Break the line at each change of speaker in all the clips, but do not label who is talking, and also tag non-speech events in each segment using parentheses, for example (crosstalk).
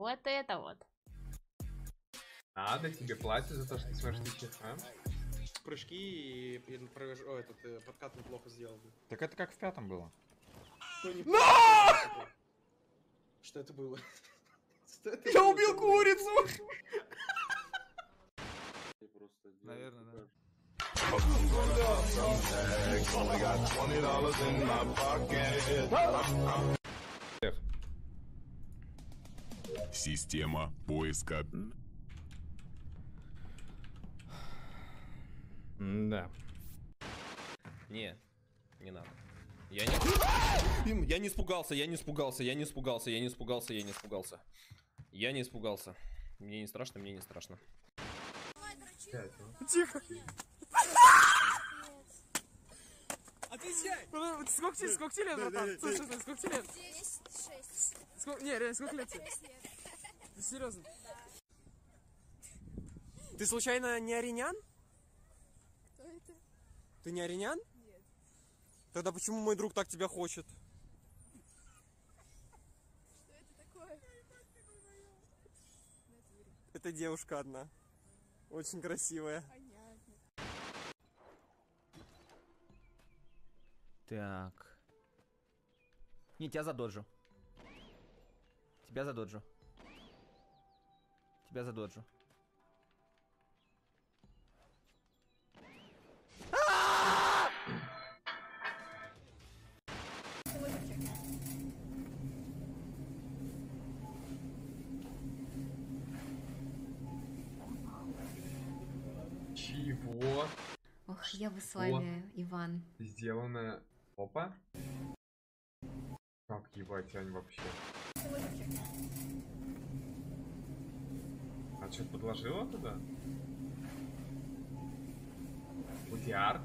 Вот это вот.
Надо тебе платят за то, что ты смотришь Twitch а?
Прыжки и, и провиж- о, этот э, подкат неплохо сделал.
Так это как в пятом было.
Что не Что это было? (laughs) Что это
Я
было?
убил курицу!
Наверное, да.
Система поиска.
Да.
Не, не надо. Я не... (laughs) Я не испугался, я не испугался, я не испугался, я не испугался, я не испугался. Я не испугался. Мне не страшно, мне не страшно.
Тихо. Отвечай! Сколько тебе, сколько тебе лет, братан? Слушай, сколько тебе лет? Сколько, не, реально, сколько лет тебе? Ты серьезно? Ты случайно не аринян?
Кто это?
Ты не аринян?
Нет.
Тогда почему мой друг так тебя хочет?
Что это такое?
Это девушка одна. Очень красивая.
Понятно.
Так. Не, тебя задоджу. Тебя задоджу. Тебя задоджу.
Чего
Ох, я бы с вами, Иван.
сделано? Опа. Как ебать, Ань, вообще? А что, подложила туда? Удиар?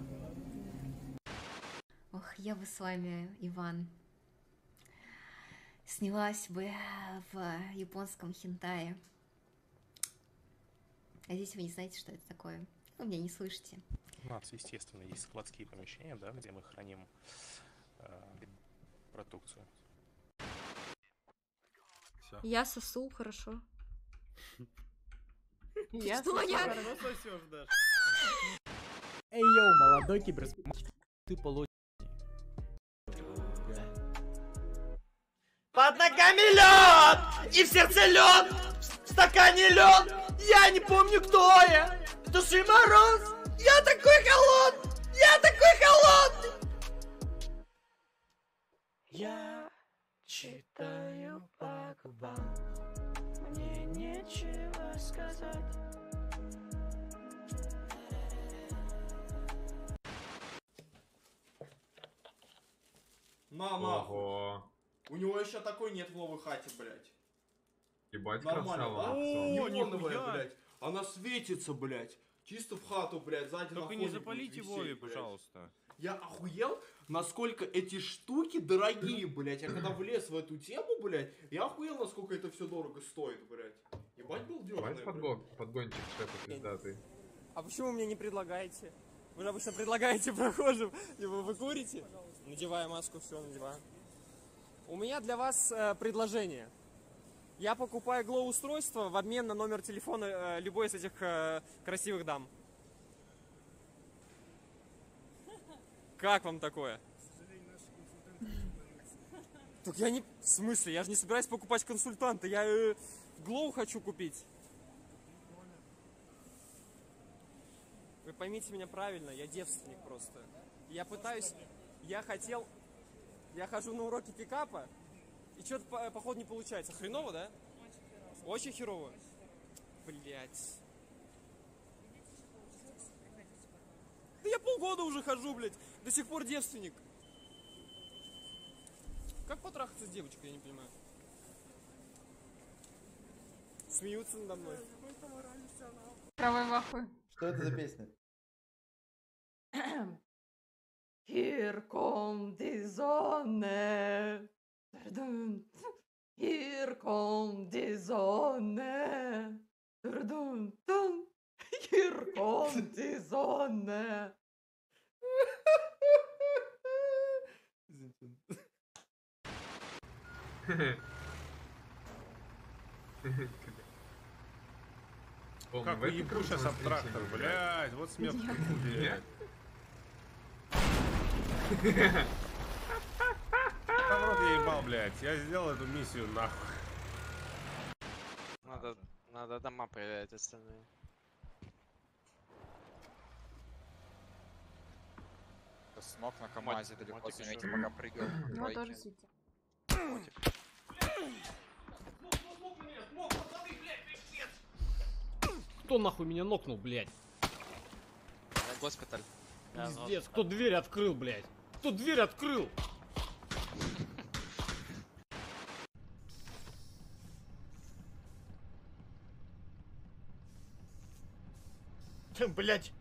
Ох, я бы с вами, Иван. Снялась бы в японском хентае. Надеюсь, вы не знаете, что это такое. Вы меня не слышите.
У нас, естественно, есть складские помещения, да, где мы храним э, продукцию.
Я сосу, хорошо. (laughs)
Я
Что я?
Сосёшь даже.
Эй, йоу, молодой кибер... Ты получишь.
Под ногами лед! И в сердце лед! В стакане лед! Я не помню, кто я! В душе мороз! Я такой холодный! Я такой холодный! Я читаю по губам нечего сказать
На, нахуй.
Ого.
У него еще такой нет в новой хате, блядь.
Ебать,
Нормально,
красава.
да?
Аксон.
Неоновая, блядь. Она светится, блядь. Чисто в хату, блядь, сзади на
Только
фоне
не
будет
запалите
висеть,
Вове,
блядь.
пожалуйста.
Я охуел, насколько эти штуки дорогие, блядь. Я когда влез в эту тему, блядь, я охуел, насколько это все дорого стоит, блядь. Ебать был
Давай
дёрный,
подгон, подгончик шефа пиздатый.
А почему мне не предлагаете? Вы же обычно предлагаете прохожим. Типа, вы курите? Надеваю маску, все, надеваю. У меня для вас э, предложение. Я покупаю глоу-устройство в обмен на номер телефона э, любой из этих э, красивых дам. Как вам такое? Так я не... В смысле? Я же не собираюсь покупать консультанта. Я э, глоу хочу купить. Вы поймите меня правильно, я девственник просто. Я пытаюсь... Я хотел... Я хожу на уроки пикапа, и что-то по- походу не получается. Хреново, да? Очень херово. Блять. Да я полгода уже хожу, блядь. До сих пор девственник. Как потрахаться с девочкой, я не понимаю. Смеются надо мной.
Правой вахуй.
Что это за песня?
Here come the zone. Here come the zone. Here come the zone.
Как
в этой
уебу сейчас об
кружке
трактор,
встречали,
блядь, вот смерть (laughs)
Я-
будет.
Нет?
Там рот я ебал, блядь, я сделал эту миссию нахуй.
Надо, надо дома проверять остальные.
Смог на КамАЗе
Мотик,
далеко
мотик
заметил, пока прыгал.
У него
Тройки.
тоже светит.
Кто нахуй меня нокнул, блядь?
Я госпиталь.
Пиздец, кто дверь открыл, блядь? Кто дверь открыл? (laughs)
Блять.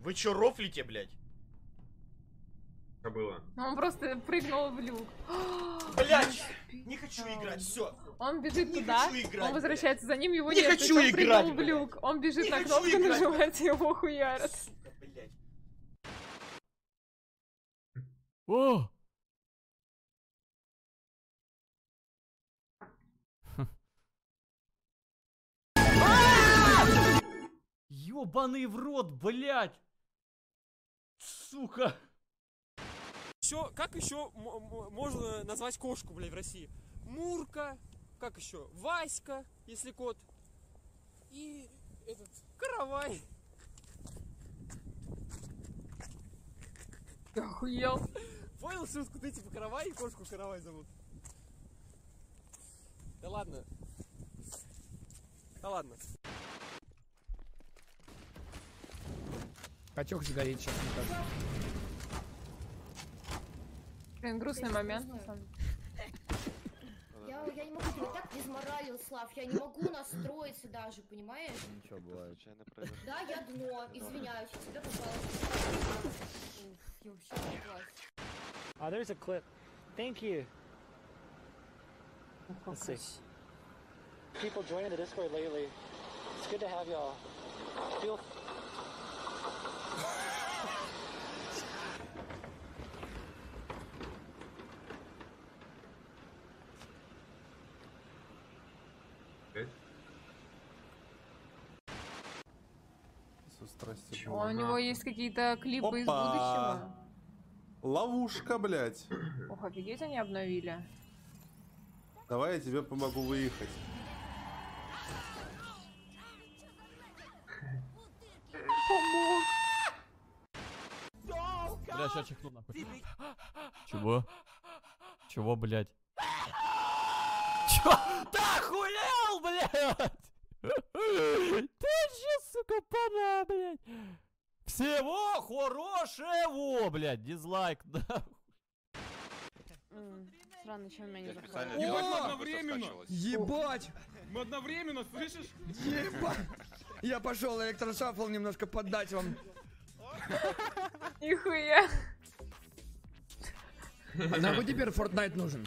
Вы чё, рофлите, блять?
Что было?
Ну, Он просто прыгнул в люк. (gasps)
Блять! Не хочу играть, все.
Он бежит
Не
туда,
играть,
он возвращается за ним, его
Не
нет,
хочу
он
играть,
прыгнул в
блядь.
люк. Он бежит
Не
на кнопку,
играть,
нажимает, его хуярят.
Сука, блять.
О! Ёбаный в рот, блядь! Сука!
Еще, как еще можно назвать кошку, блядь, в России? Мурка, как еще? Васька, если кот. И этот, каравай.
Ты охуел?
Понял шутку? Ты типа каравай и кошку каравай зовут. Да ладно. Да ладно.
Катек сгорит сейчас, мне кажется.
Блин, грустный момент, на самом деле.
Я, я не могу, тебя так дезморалил, Слав, я не могу настроиться даже, понимаешь?
Ничего, бывает. Случайно произошло.
Да, я дно, извиняюсь, я тебе попалась. Уф, я вообще не класс.
Ah, there's a clip. Thank you. Let's see. People joining the Discord lately. It's good to have y'all. Feel
Страсти.
У него есть какие-то клипы из
Опа!
будущего.
Ловушка, блядь. (clears throat)
Ох, офигеть, они обновили.
Давай я тебе помогу выехать.
Помог.
Бля, сейчас чихну нахуй. Чего? Чего, блядь? Чё? Ты охуел, блядь? (laughs) Ты сука, пора, блядь? Всего хорошего, блядь, дизлайк, (laughs) да.
Странно, чем меня не заходит.
быстро скачивалась.
Ебать!
Мы одновременно, слышишь?
Ебать! Я пошел электрошафл немножко поддать вам.
Нихуя.
А нахуй теперь Fortnite нужен?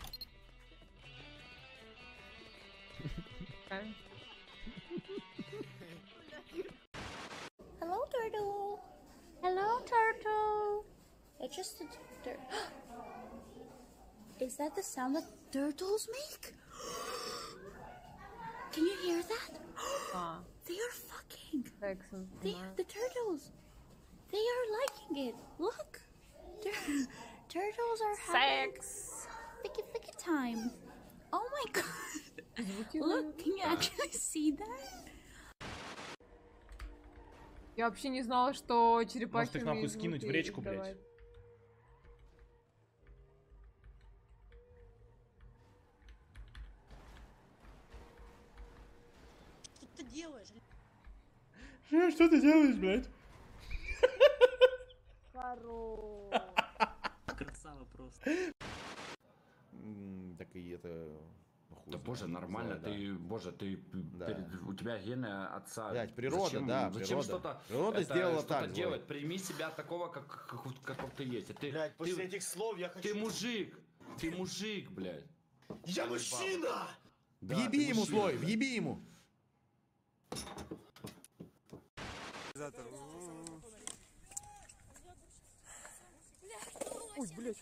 Hello, just a tur- (gasps) Is that the sound that turtles make? (gasps) Can you hear that?
А, (gasps)
They are fucking.
сексом.
They, the turtles. They are liking it. Look. Tur- (laughs) turtles are having
Секс.
ficky ficky time. Oh my (laughs) god. Look, can you actually (laughs) see that?
Я вообще не знала, что черепахи
Может, их нахуй
умеют
скинуть в
звуки
речку, блядь?
Делаешь?
Что ты делаешь, блядь?
Красава просто.
Так и это...
Да боже, нормально, ты, боже, ты,
Да.
у тебя гены отца.
Блядь, природа,
зачем,
да,
зачем
природа.
что-то
Природа
это,
сделала так,
делать?
Злой.
Прими себя такого, как, как, каков ты есть. Ты,
Блять, после этих слов я хочу...
ты мужик, ты мужик, блядь.
Я мужчина!
Да,
Въеби ему,
мужчина,
Злой,
блядь.
въеби ему.
Ой, блядь.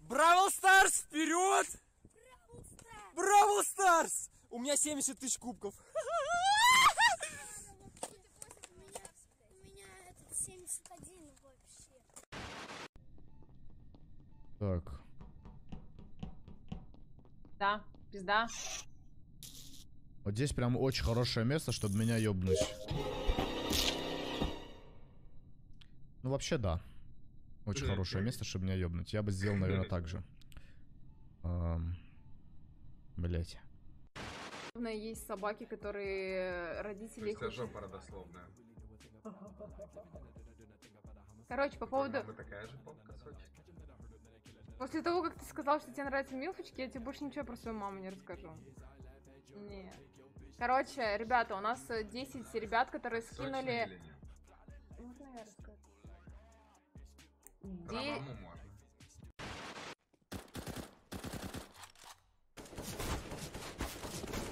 Бравл Старс, вперед! Бравл Старс! У меня 70 тысяч кубков.
У меня этот 71 вообще.
Так.
Да, пизда.
Вот здесь прям очень хорошее место, чтобы меня ёбнуть. Ну, вообще, да. Очень хорошее место, чтобы меня ёбнуть. Я бы сделал, наверное, так же. Блять.
Главное, есть собаки, которые родители их
жопа родословная.
Короче, по поводу...
Мы такая же попка Сочи.
После того, как ты сказал, что тебе нравятся милфочки, я тебе больше ничего про свою маму не расскажу. Нет. Короче, ребята, у нас э, 10 ребят, которые скинули...
или нет?
Можно я расскажу?
Про
Де-
маму можно.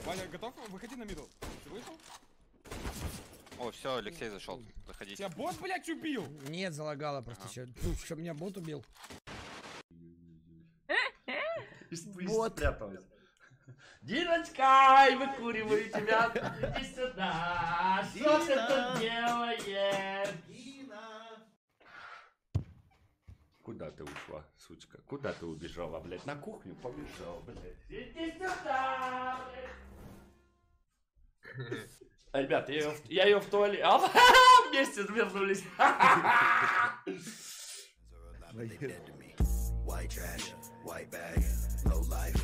Ваня, готов? Выходи на мидл. Ты вышел?
О, все, Алексей зашел. Заходите.
Тебя бот, блядь, убил!
Нет, залагало просто. Что, что меня бот убил?
Вот. спряталась. Диночка, и выкуриваю тебя. Иди сюда. Что ты тут делаешь?
Куда ты ушла, сучка? Куда ты убежала, блядь? На кухню побежал, блядь.
Иди сюда. Ребят, я ее, в- я ее в туалет... А, (laughs) вместе вернулись. (laughs)
White trash, white bag, low life,